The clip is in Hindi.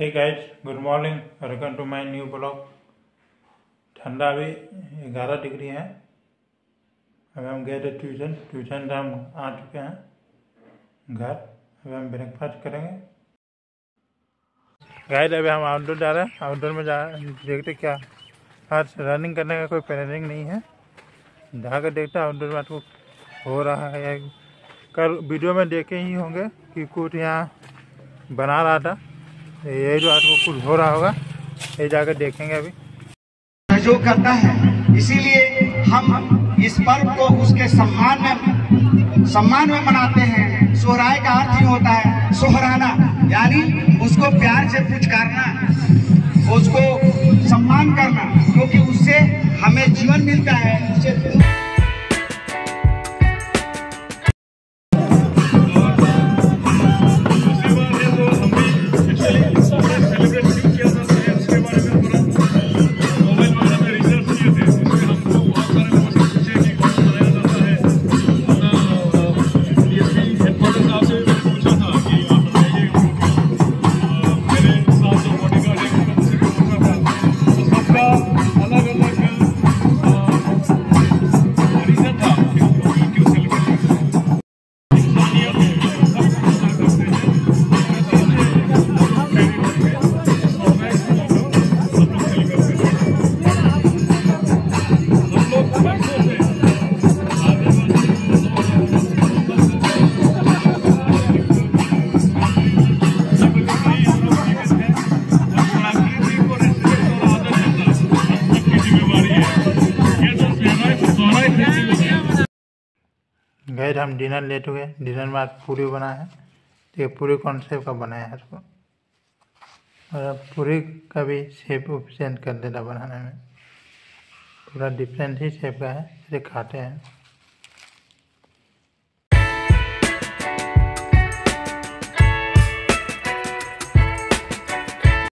Hey guys good morning welcome to my new blog ठंडा भी ग्यारह डिग्री है। अभी हम गए थे ट्यूशन। ट्यूशन से हम आ चुके हैं घर। अभी हम ब्रेकफास्ट करेंगे। गाइस अभी हम आउटडोर जा रहे हैं। आउटडोर में जा देखते क्या। आज रनिंग करने का कोई प्लानिंग नहीं है। जाकर देखते हैं आउटडोर में आपको हो रहा है कल वीडियो में देखे ही होंगे कि कुछ यहाँ बना रहा था। ये जो आपको कुछ हो रहा होगा, ये जाकर देखेंगे अभी। सहयोग करता है, इसीलिए हम इस पर्व को उसके सम्मान में सम्मान में मनाते हैं। सोहराय का अर्थ ही होता है, सोहराना। यानी उसको प्यार से पुचकारना उसको सम्मान करना, क्योंकि उससे हमें जीवन मिलता है। गैर हम डिनर लेट हुए डिनर में आज पूरी बना है। तो ये पूरी कॉन्सेप्ट का बनाया है इसको। और अब पूरी का भी शेप चेंज कर देता बनाने में। पूरा डिफरेंट ही शेप का है इसे खाते हैं।